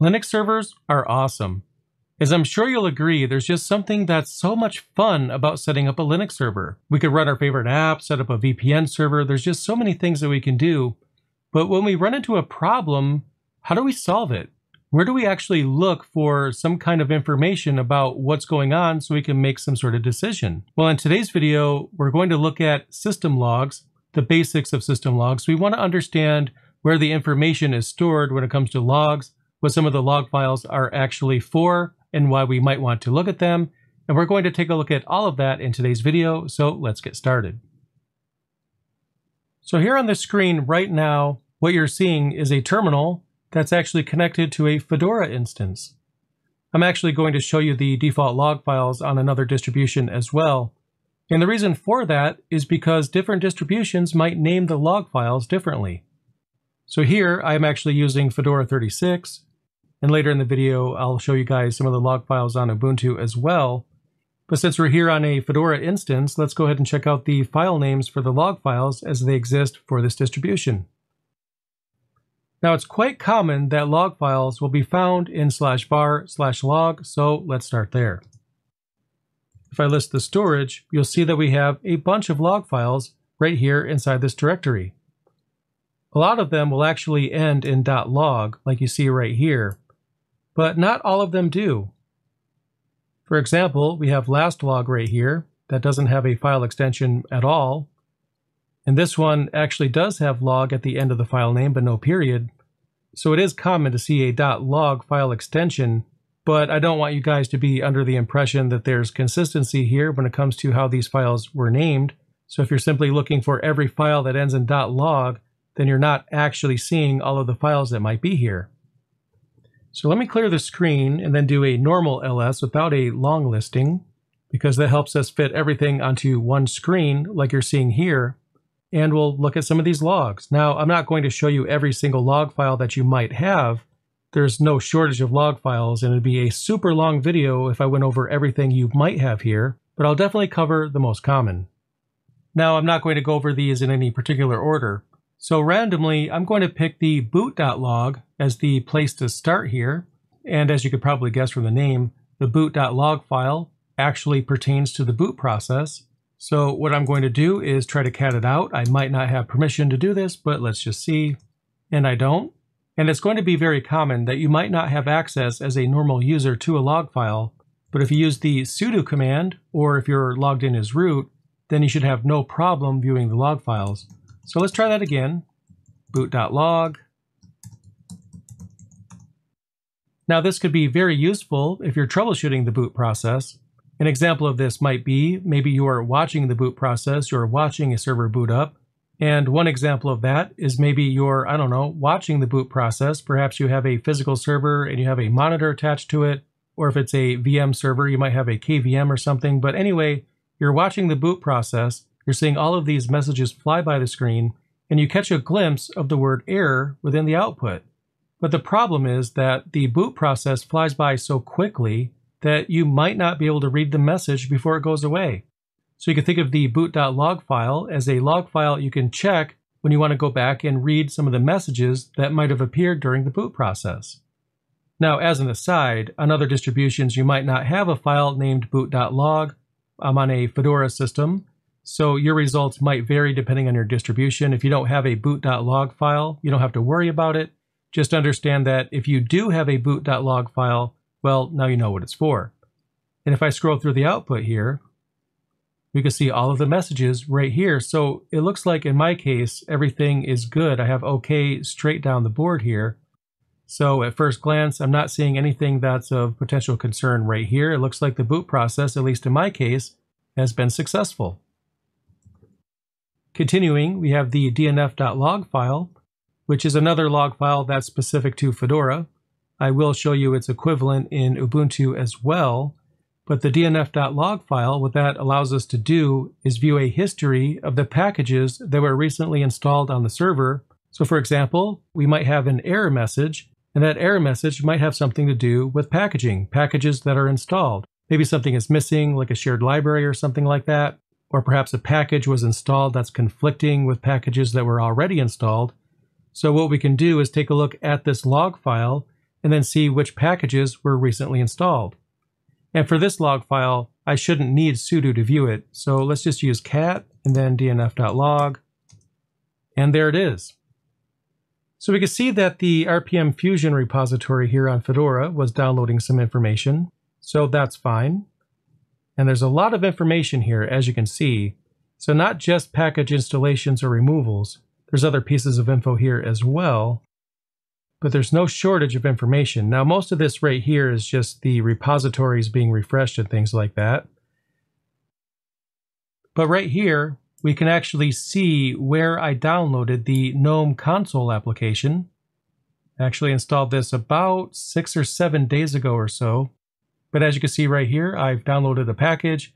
Linux servers are awesome. As I'm sure you'll agree, there's just something that's so much fun about setting up a Linux server. We could run our favorite app, set up a VPN server, there's just so many things that we can do. But when we run into a problem, how do we solve it? Where do we actually look for some kind of information about what's going on so we can make some sort of decision? Well, in today's video, we're going to look at system logs, the basics of system logs. We want to understand where the information is stored when it comes to logs, what some of the log files are actually for, and why we might want to look at them. And we're going to take a look at all of that in today's video, so let's get started. So here on the screen right now, what you're seeing is a terminal that's actually connected to a Fedora instance. I'm actually going to show you the default log files on another distribution as well. And the reason for that is because different distributions might name the log files differently. So here I'm actually using Fedora 36, and later in the video, I'll show you guys some of the log files on Ubuntu as well. But since we're here on a Fedora instance, let's go ahead and check out the file names for the log files as they exist for this distribution. Now it's quite common that log files will be found in slash var slash log, so let's start there. If I list the storage, you'll see that we have a bunch of log files right here inside this directory. A lot of them will actually end in .log, like you see right here, but not all of them do. For example, we have last log right here that doesn't have a file extension at all. And this one actually does have log at the end of the file name, but no period. So it is common to see a .log file extension, but I don't want you guys to be under the impression that there's consistency here when it comes to how these files were named. So if you're simply looking for every file that ends in .log, then you're not actually seeing all of the files that might be here. So let me clear the screen and then do a normal ls without a long listing because that helps us fit everything onto one screen like you're seeing here. And we'll look at some of these logs. Now, I'm not going to show you every single log file that you might have. There's no shortage of log files and it'd be a super long video if I went over everything you might have here, but I'll definitely cover the most common. Now, I'm not going to go over these in any particular order. So randomly, I'm going to pick the boot.log as the place to start here. And as you could probably guess from the name, the boot.log file actually pertains to the boot process. So what I'm going to do is try to cat it out. I might not have permission to do this, but let's just see. And I don't. And it's going to be very common that you might not have access as a normal user to a log file, but if you use the sudo command, or if you're logged in as root, then you should have no problem viewing the log files. So let's try that again. boot.log. Now this could be very useful if you're troubleshooting the boot process. An example of this might be maybe you are watching the boot process, you're watching a server boot up. And one example of that is maybe you're, I don't know, watching the boot process. Perhaps you have a physical server and you have a monitor attached to it. Or if it's a VM server, you might have a KVM or something. But anyway, you're watching the boot process you're seeing all of these messages fly by the screen, and you catch a glimpse of the word error within the output. But the problem is that the boot process flies by so quickly that you might not be able to read the message before it goes away. So you can think of the boot.log file as a log file you can check when you want to go back and read some of the messages that might have appeared during the boot process. Now, as an aside, on other distributions, you might not have a file named boot.log. I'm on a Fedora system, so your results might vary depending on your distribution. If you don't have a boot.log file, you don't have to worry about it. Just understand that if you do have a boot.log file, well, now you know what it's for. And if I scroll through the output here, we can see all of the messages right here. So it looks like in my case, everything is good. I have OK straight down the board here. So at first glance, I'm not seeing anything that's of potential concern right here. It looks like the boot process, at least in my case, has been successful. Continuing, we have the dnf.log file, which is another log file that's specific to Fedora. I will show you its equivalent in Ubuntu as well. But the dnf.log file, what that allows us to do is view a history of the packages that were recently installed on the server. So for example, we might have an error message, and that error message might have something to do with packaging, packages that are installed. Maybe something is missing, like a shared library or something like that or perhaps a package was installed that's conflicting with packages that were already installed. So what we can do is take a look at this log file and then see which packages were recently installed. And for this log file, I shouldn't need sudo to view it, so let's just use cat and then dnf.log, and there it is. So we can see that the RPM Fusion repository here on Fedora was downloading some information, so that's fine. And there's a lot of information here, as you can see. So not just package installations or removals, there's other pieces of info here as well. But there's no shortage of information. Now, most of this right here is just the repositories being refreshed and things like that. But right here, we can actually see where I downloaded the GNOME console application. I actually installed this about six or seven days ago or so. But as you can see right here, I've downloaded a package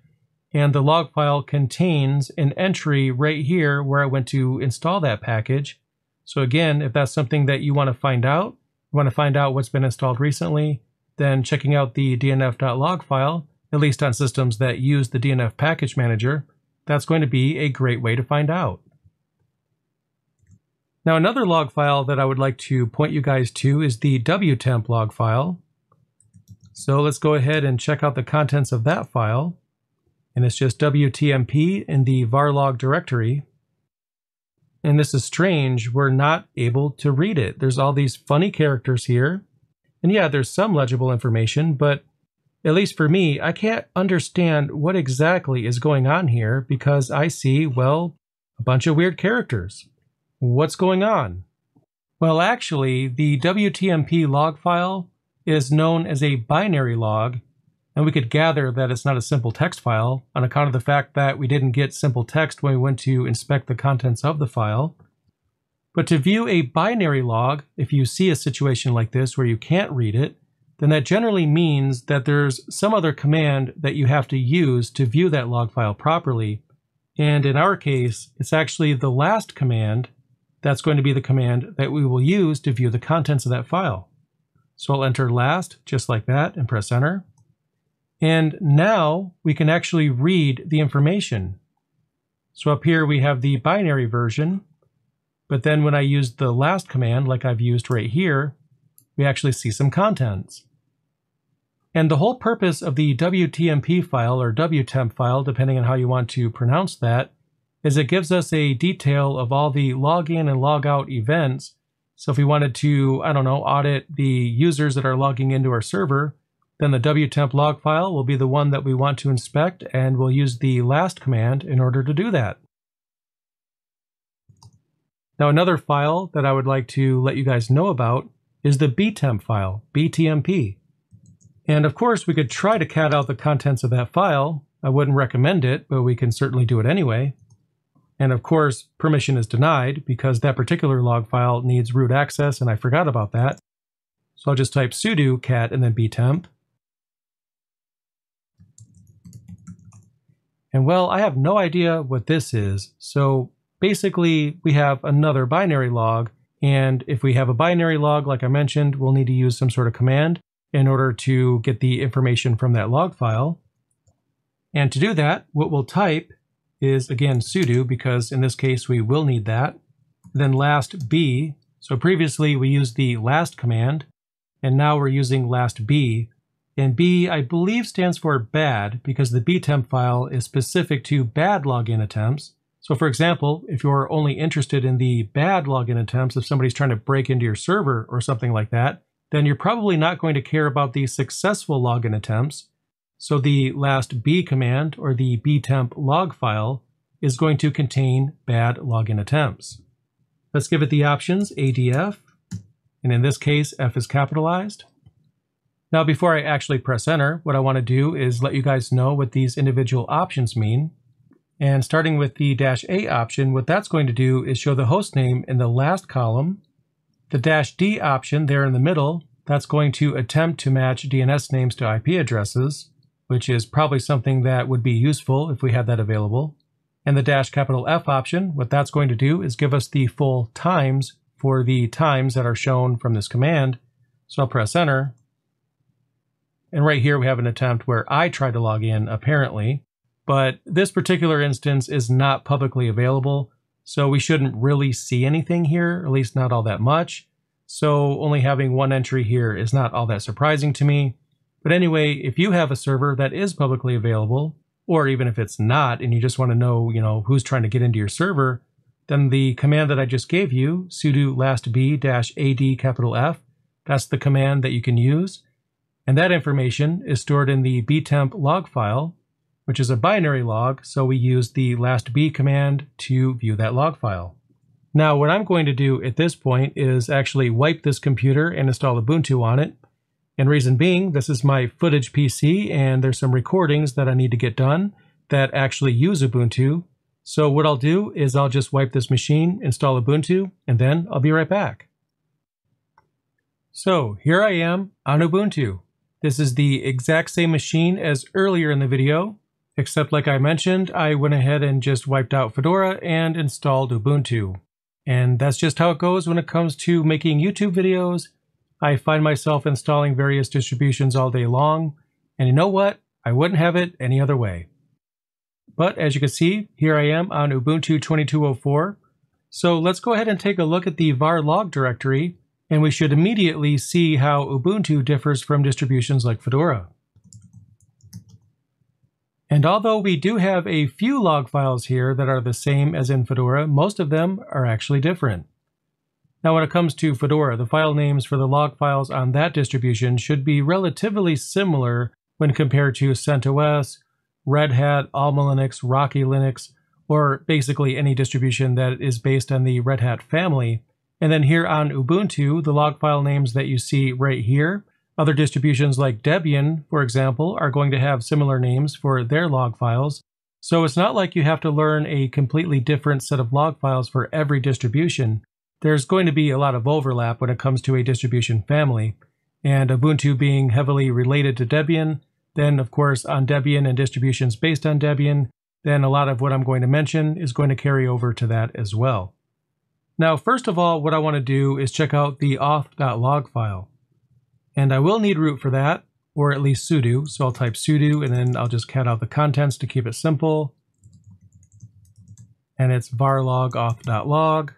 and the log file contains an entry right here where I went to install that package. So again, if that's something that you want to find out, you want to find out what's been installed recently, then checking out the dnf.log file, at least on systems that use the DNF package manager, that's going to be a great way to find out. Now another log file that I would like to point you guys to is the wtemp log file. So let's go ahead and check out the contents of that file. And it's just wtmp in the varlog directory. And this is strange, we're not able to read it. There's all these funny characters here. And yeah, there's some legible information, but at least for me, I can't understand what exactly is going on here because I see, well, a bunch of weird characters. What's going on? Well, actually, the WTMP log file is known as a binary log, and we could gather that it's not a simple text file on account of the fact that we didn't get simple text when we went to inspect the contents of the file. But to view a binary log, if you see a situation like this where you can't read it, then that generally means that there's some other command that you have to use to view that log file properly. And in our case, it's actually the last command that's going to be the command that we will use to view the contents of that file. So I'll enter last, just like that, and press enter. And now we can actually read the information. So up here we have the binary version, but then when I use the last command, like I've used right here, we actually see some contents. And the whole purpose of the WTMP file or WTemp file, depending on how you want to pronounce that, is it gives us a detail of all the login and logout events. So if we wanted to, I don't know, audit the users that are logging into our server, then the WTemp log file will be the one that we want to inspect, and we'll use the last command in order to do that. Now another file that I would like to let you guys know about is the btemp file, btmp. And of course, we could try to cat out the contents of that file. I wouldn't recommend it, but we can certainly do it anyway. And of course, permission is denied because that particular log file needs root access, and I forgot about that. So I'll just type sudo cat and then btemp. And well, I have no idea what this is. So basically, we have another binary log and if we have a binary log, like I mentioned, we'll need to use some sort of command in order to get the information from that log file. And to do that, what we'll type is, again, sudo, because in this case we will need that. Then last b. So previously we used the last command, and now we're using last b. And b, I believe, stands for bad, because the btemp file is specific to bad login attempts. So for example, if you're only interested in the bad login attempts, if somebody's trying to break into your server or something like that, then you're probably not going to care about the successful login attempts. So the last b command or the btemp log file is going to contain bad login attempts. Let's give it the options ADF, and in this case, F is capitalized. Now, before I actually press enter, what I want to do is let you guys know what these individual options mean. And starting with the dash A option, what that's going to do is show the host name in the last column. The dash D option there in the middle, that's going to attempt to match DNS names to IP addresses, which is probably something that would be useful if we had that available. And the dash capital F option, what that's going to do is give us the full times for the times that are shown from this command. So I'll press enter. And right here we have an attempt where I try to log in, apparently. But this particular instance is not publicly available, so we shouldn't really see anything here, at least not all that much. so only having one entry here is not all that surprising to me. But anyway, if you have a server that is publicly available, or even if it's not and you just want to know, you know, who's trying to get into your server, then the command that I just gave you, sudo lastb-ad capital F, that's the command that you can use. And that information is stored in the btemp log file, which is a binary log, so we use the lastb command to view that log file. Now, what I'm going to do at this point is actually wipe this computer and install Ubuntu on it. And reason being, this is my footage PC, and there's some recordings that I need to get done that actually use Ubuntu. So what I'll do is I'll just wipe this machine, install Ubuntu, and then I'll be right back. So here I am on Ubuntu. This is the exact same machine as earlier in the video, except like I mentioned, I went ahead and just wiped out Fedora and installed Ubuntu. And that's just how it goes when it comes to making YouTube videos. I find myself installing various distributions all day long, and you know what? I wouldn't have it any other way. But as you can see, here I am on Ubuntu 2204. So let's go ahead and take a look at the var log directory, and we should immediately see how Ubuntu differs from distributions like Fedora. And although we do have a few log files here that are the same as in Fedora, most of them are actually different. Now when it comes to Fedora, the file names for the log files on that distribution should be relatively similar when compared to CentOS, Red Hat, Alma Linux, Rocky Linux, or basically any distribution that is based on the Red Hat family. And then here on Ubuntu, the log file names that you see right here other distributions like Debian, for example, are going to have similar names for their log files. So it's not like you have to learn a completely different set of log files for every distribution. There's going to be a lot of overlap when it comes to a distribution family. And Ubuntu being heavily related to Debian, then of course on Debian and distributions based on Debian, then a lot of what I'm going to mention is going to carry over to that as well. Now, first of all, what I want to do is check out the auth.log file. And I will need root for that, or at least sudo. So I'll type sudo, and then I'll just cat out the contents to keep it simple. And it's varlog auth.log.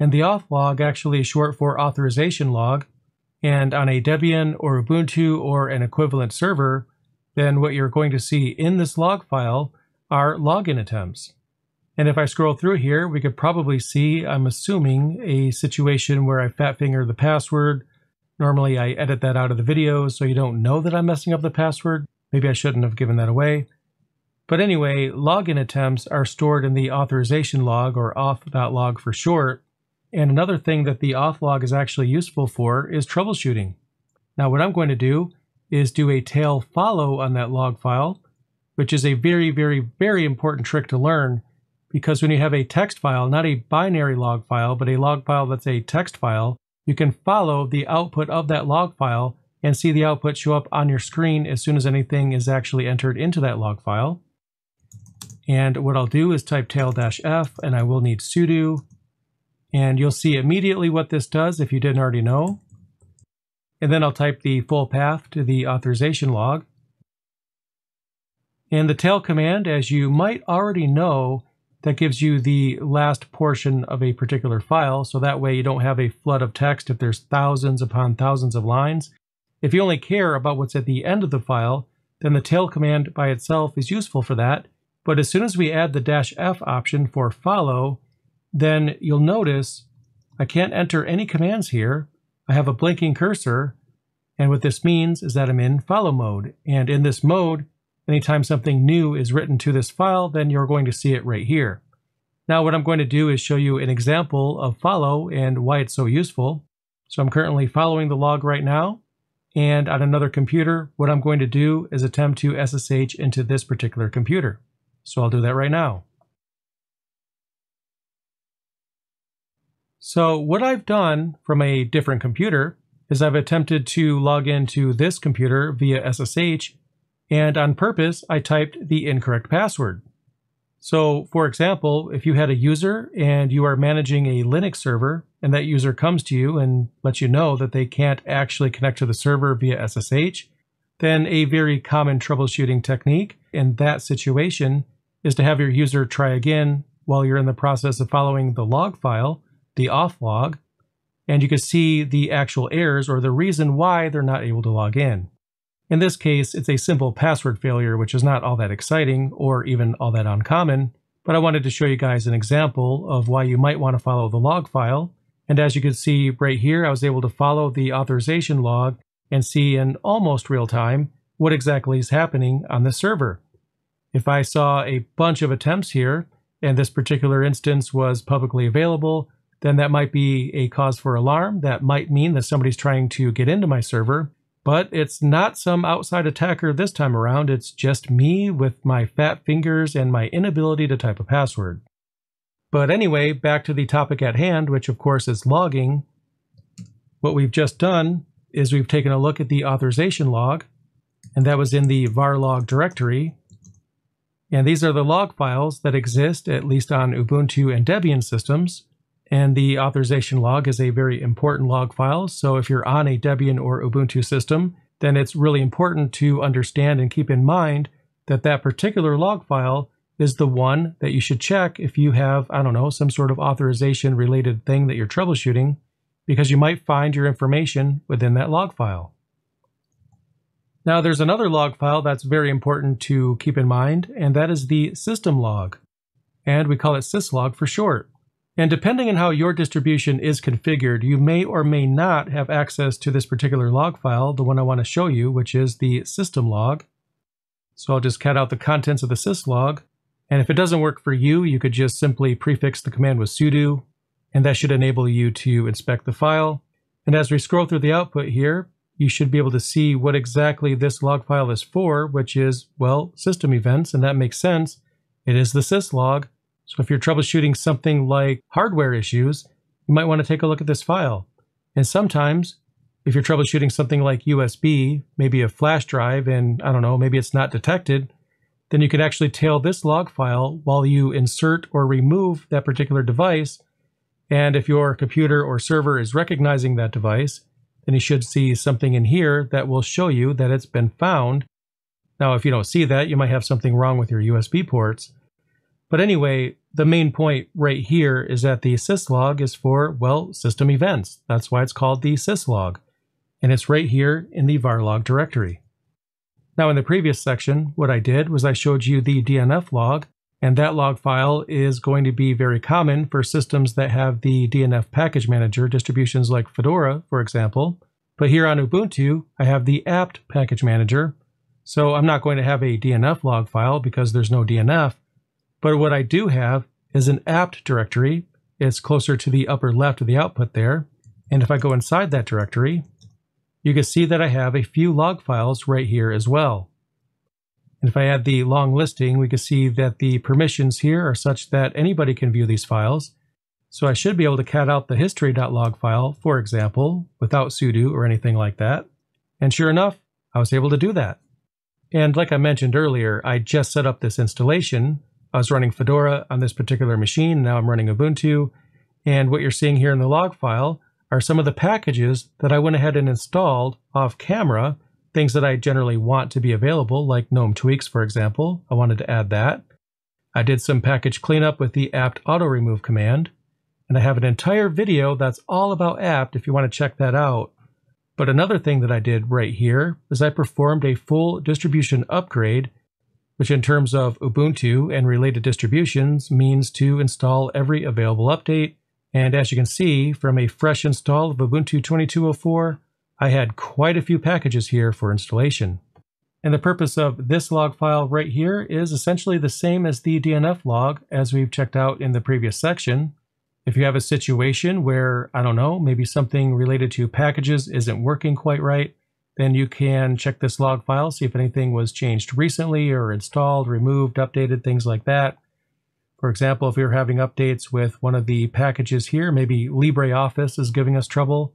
And the auth log actually is short for authorization log. And on a Debian or Ubuntu or an equivalent server, then what you're going to see in this log file are login attempts. And if I scroll through here, we could probably see, I'm assuming, a situation where I fat finger the password. Normally I edit that out of the video so you don't know that I'm messing up the password. Maybe I shouldn't have given that away. But anyway, login attempts are stored in the authorization log or auth.log for short. And another thing that the auth log is actually useful for is troubleshooting. Now what I'm going to do is do a tail follow on that log file, which is a very, very, very important trick to learn because when you have a text file, not a binary log file, but a log file that's a text file, you can follow the output of that log file and see the output show up on your screen as soon as anything is actually entered into that log file. And what I'll do is type tail-f, and I will need sudo, and you'll see immediately what this does if you didn't already know. And then I'll type the full path to the authorization log. And the tail command, as you might already know, that gives you the last portion of a particular file, so that way you don't have a flood of text if there's thousands upon thousands of lines. If you only care about what's at the end of the file, then the tail command by itself is useful for that. But as soon as we add the dash F option for follow, then you'll notice I can't enter any commands here. I have a blinking cursor, and what this means is that I'm in follow mode. And in this mode, Anytime something new is written to this file, then you're going to see it right here. Now what I'm going to do is show you an example of follow and why it's so useful. So I'm currently following the log right now. And on another computer, what I'm going to do is attempt to SSH into this particular computer. So I'll do that right now. So what I've done from a different computer is I've attempted to log into this computer via SSH and on purpose, I typed the incorrect password. So, for example, if you had a user and you are managing a Linux server, and that user comes to you and lets you know that they can't actually connect to the server via SSH, then a very common troubleshooting technique in that situation is to have your user try again while you're in the process of following the log file, the auth log, and you can see the actual errors or the reason why they're not able to log in. In this case, it's a simple password failure, which is not all that exciting or even all that uncommon, but I wanted to show you guys an example of why you might want to follow the log file. And as you can see right here, I was able to follow the authorization log and see in almost real time what exactly is happening on the server. If I saw a bunch of attempts here, and this particular instance was publicly available, then that might be a cause for alarm. That might mean that somebody's trying to get into my server. But it's not some outside attacker this time around, it's just me with my fat fingers and my inability to type a password. But anyway, back to the topic at hand, which of course is logging. What we've just done is we've taken a look at the authorization log, and that was in the var log directory. And these are the log files that exist, at least on Ubuntu and Debian systems. And the authorization log is a very important log file. So if you're on a Debian or Ubuntu system, then it's really important to understand and keep in mind that that particular log file is the one that you should check if you have, I don't know, some sort of authorization related thing that you're troubleshooting, because you might find your information within that log file. Now, there's another log file that's very important to keep in mind, and that is the system log. And we call it syslog for short. And depending on how your distribution is configured, you may or may not have access to this particular log file, the one I want to show you, which is the system log. So I'll just cat out the contents of the syslog. And if it doesn't work for you, you could just simply prefix the command with sudo, and that should enable you to inspect the file. And as we scroll through the output here, you should be able to see what exactly this log file is for, which is, well, system events, and that makes sense. It is the syslog, so if you're troubleshooting something like hardware issues, you might want to take a look at this file. And sometimes, if you're troubleshooting something like USB, maybe a flash drive, and I don't know, maybe it's not detected, then you can actually tail this log file while you insert or remove that particular device. And if your computer or server is recognizing that device, then you should see something in here that will show you that it's been found. Now, if you don't see that, you might have something wrong with your USB ports. But anyway, the main point right here is that the syslog is for, well, system events. That's why it's called the syslog. And it's right here in the varlog directory. Now in the previous section, what I did was I showed you the DNF log, and that log file is going to be very common for systems that have the DNF package manager, distributions like Fedora, for example. But here on Ubuntu, I have the apt package manager. So I'm not going to have a DNF log file because there's no DNF, but what I do have is an apt directory. It's closer to the upper left of the output there. And if I go inside that directory, you can see that I have a few log files right here as well. And if I add the long listing, we can see that the permissions here are such that anybody can view these files. So I should be able to cat out the history.log file, for example, without sudo or anything like that. And sure enough, I was able to do that. And like I mentioned earlier, I just set up this installation I was running Fedora on this particular machine. Now I'm running Ubuntu. And what you're seeing here in the log file are some of the packages that I went ahead and installed off camera, things that I generally want to be available, like GNOME tweaks, for example. I wanted to add that. I did some package cleanup with the apt auto remove command. And I have an entire video that's all about apt if you want to check that out. But another thing that I did right here is I performed a full distribution upgrade which in terms of Ubuntu and related distributions means to install every available update. And as you can see from a fresh install of Ubuntu 2204, I had quite a few packages here for installation. And the purpose of this log file right here is essentially the same as the DNF log as we've checked out in the previous section. If you have a situation where, I don't know, maybe something related to packages isn't working quite right, then you can check this log file, see if anything was changed recently or installed, removed, updated, things like that. For example, if we are having updates with one of the packages here, maybe LibreOffice is giving us trouble.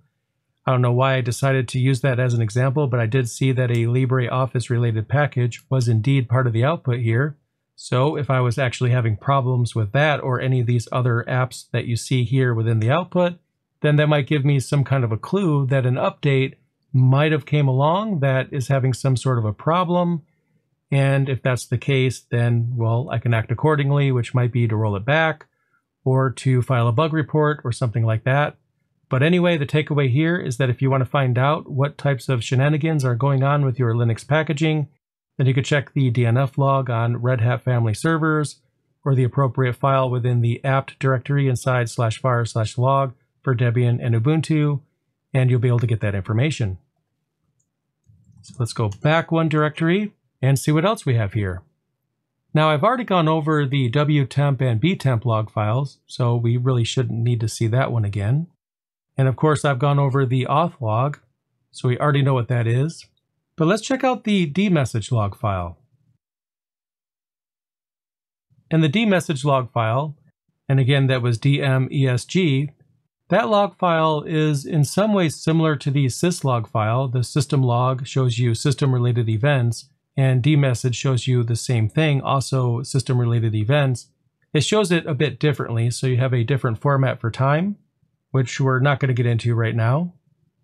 I don't know why I decided to use that as an example, but I did see that a LibreOffice related package was indeed part of the output here. So if I was actually having problems with that or any of these other apps that you see here within the output, then that might give me some kind of a clue that an update might have came along that is having some sort of a problem. And if that's the case, then, well, I can act accordingly, which might be to roll it back or to file a bug report or something like that. But anyway, the takeaway here is that if you want to find out what types of shenanigans are going on with your Linux packaging, then you could check the DNF log on Red Hat family servers or the appropriate file within the apt directory inside slash var slash log for Debian and Ubuntu, and you'll be able to get that information. So let's go back one directory and see what else we have here. Now I've already gone over the wtemp and btemp log files, so we really shouldn't need to see that one again. And of course I've gone over the auth log, so we already know what that is. But let's check out the dmesg log file. And the dmesg log file, and again that was dmesg, that log file is in some ways similar to the syslog file. The system log shows you system related events, and dmesg shows you the same thing, also system related events. It shows it a bit differently, so you have a different format for time, which we're not going to get into right now.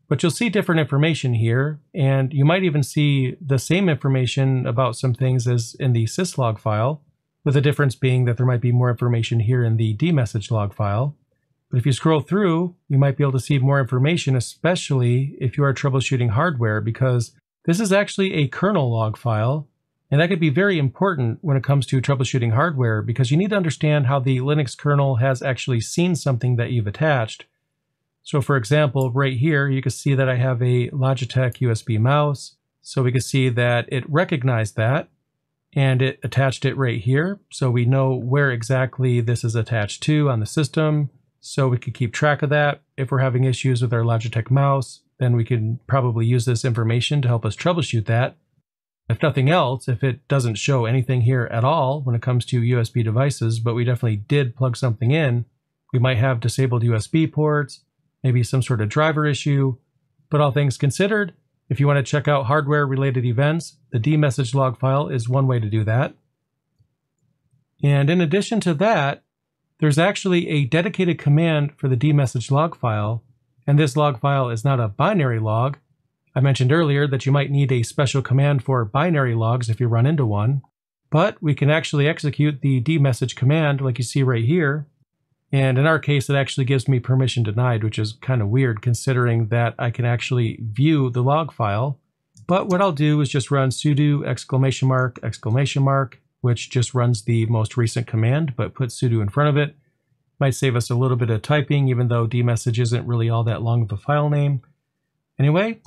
But you'll see different information here, and you might even see the same information about some things as in the syslog file, with the difference being that there might be more information here in the dmesg log file. But if you scroll through, you might be able to see more information, especially if you are troubleshooting hardware, because this is actually a kernel log file, and that could be very important when it comes to troubleshooting hardware because you need to understand how the Linux kernel has actually seen something that you've attached. So for example, right here, you can see that I have a Logitech USB mouse. So we can see that it recognized that and it attached it right here. So we know where exactly this is attached to on the system. So we could keep track of that. If we're having issues with our Logitech mouse, then we can probably use this information to help us troubleshoot that. If nothing else, if it doesn't show anything here at all when it comes to USB devices, but we definitely did plug something in, we might have disabled USB ports, maybe some sort of driver issue. But all things considered, if you want to check out hardware related events, the dmesg log file is one way to do that. And in addition to that, there's actually a dedicated command for the dmesg log file and this log file is not a binary log. I mentioned earlier that you might need a special command for binary logs if you run into one, but we can actually execute the dmesg command like you see right here. And in our case, it actually gives me permission denied, which is kind of weird considering that I can actually view the log file. But what I'll do is just run sudo exclamation mark exclamation mark, which just runs the most recent command, but puts sudo in front of it. Might save us a little bit of typing, even though dmesg isn't really all that long of a file name. Anyway,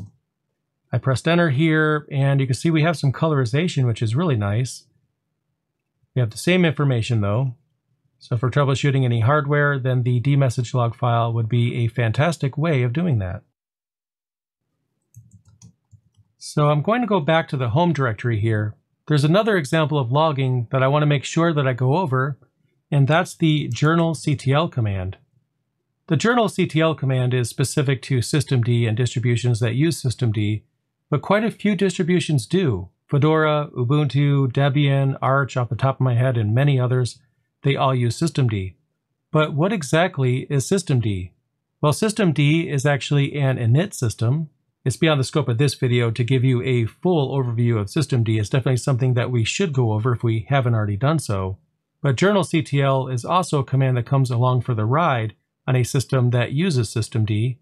I pressed enter here, and you can see we have some colorization, which is really nice. We have the same information though. So for troubleshooting any hardware, then the dmesg log file would be a fantastic way of doing that. So I'm going to go back to the home directory here. There's another example of logging that I want to make sure that I go over, and that's the journalctl command. The journalctl command is specific to systemd and distributions that use systemd, but quite a few distributions do. Fedora, Ubuntu, Debian, Arch off the top of my head, and many others, they all use systemd. But what exactly is systemd? Well, systemd is actually an init system. It's beyond the scope of this video to give you a full overview of systemd. It's definitely something that we should go over if we haven't already done so. But journalctl is also a command that comes along for the ride on a system that uses systemd.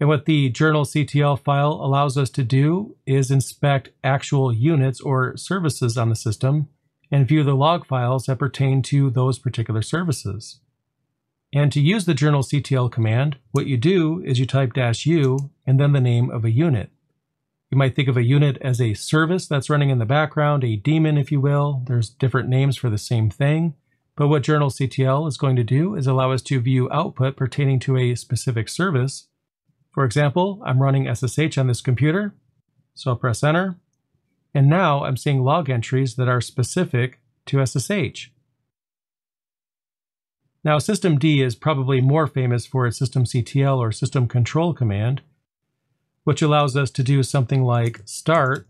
And what the journalctl file allows us to do is inspect actual units or services on the system and view the log files that pertain to those particular services. And to use the journalctl command, what you do is you type dash u and then the name of a unit. You might think of a unit as a service that's running in the background, a daemon, if you will. There's different names for the same thing. But what journalctl is going to do is allow us to view output pertaining to a specific service. For example, I'm running SSH on this computer, so I'll press enter. And now I'm seeing log entries that are specific to SSH. Now, systemd is probably more famous for its systemctl or system control command, which allows us to do something like start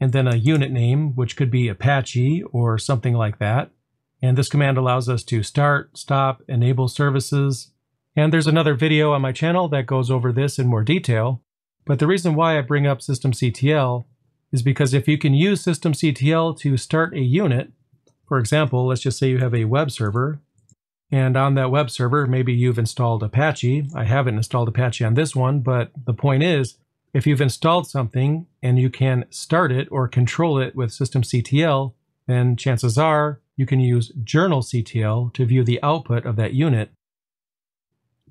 and then a unit name, which could be Apache or something like that. And this command allows us to start, stop, enable services. And there's another video on my channel that goes over this in more detail. But the reason why I bring up systemctl is because if you can use systemctl to start a unit, for example, let's just say you have a web server, And on that web server, maybe you've installed Apache. I haven't installed Apache on this one, but the point is, if you've installed something and you can start it or control it with systemctl, then chances are you can use journalctl to view the output of that unit.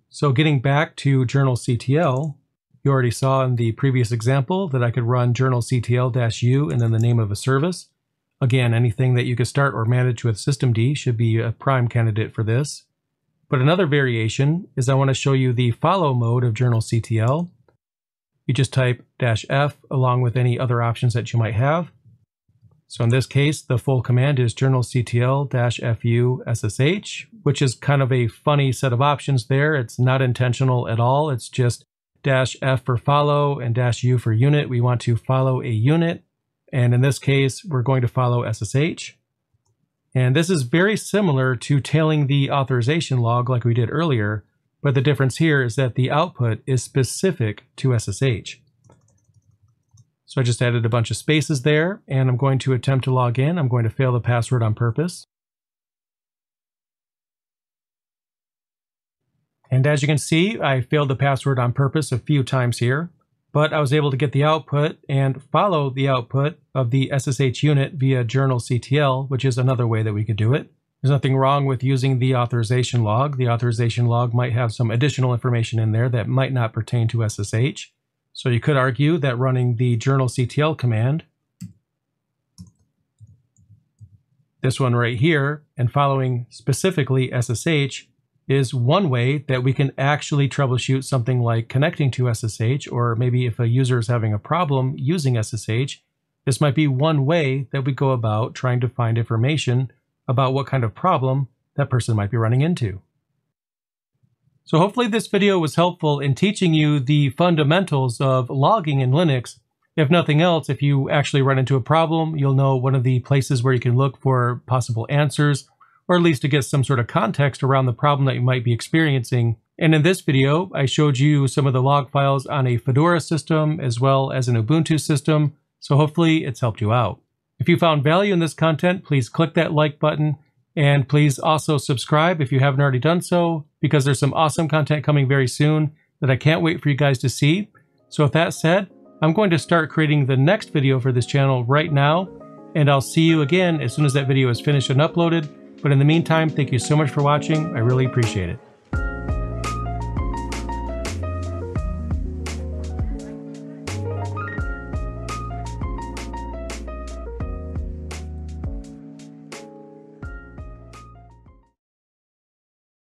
So getting back to journalctl, you already saw in the previous example that I could run journalctl-u and then the name of a service. Again, anything that you could start or manage with systemd should be a prime candidate for this. But another variation is I want to show you the follow mode of journalctl. You just type dash "-f" along with any other options that you might have. So in this case, the full command is journalctl-fu ssh, which is kind of a funny set of options there. It's not intentional at all. It's just dash "-f" for follow and dash "-u" for unit. We want to follow a unit and in this case, we're going to follow SSH. And this is very similar to tailing the authorization log like we did earlier, but the difference here is that the output is specific to SSH. So I just added a bunch of spaces there, and I'm going to attempt to log in. I'm going to fail the password on purpose. And as you can see, I failed the password on purpose a few times here but I was able to get the output and follow the output of the SSH unit via journalctl, which is another way that we could do it. There's nothing wrong with using the authorization log. The authorization log might have some additional information in there that might not pertain to SSH. So you could argue that running the journalctl command, this one right here, and following specifically SSH is one way that we can actually troubleshoot something like connecting to SSH, or maybe if a user is having a problem using SSH, this might be one way that we go about trying to find information about what kind of problem that person might be running into. So hopefully this video was helpful in teaching you the fundamentals of logging in Linux. If nothing else, if you actually run into a problem, you'll know one of the places where you can look for possible answers or at least to get some sort of context around the problem that you might be experiencing. And in this video, I showed you some of the log files on a Fedora system as well as an Ubuntu system, so hopefully it's helped you out. If you found value in this content, please click that like button, and please also subscribe if you haven't already done so, because there's some awesome content coming very soon that I can't wait for you guys to see. So with that said, I'm going to start creating the next video for this channel right now, and I'll see you again as soon as that video is finished and uploaded. But in the meantime, thank you so much for watching. I really appreciate it.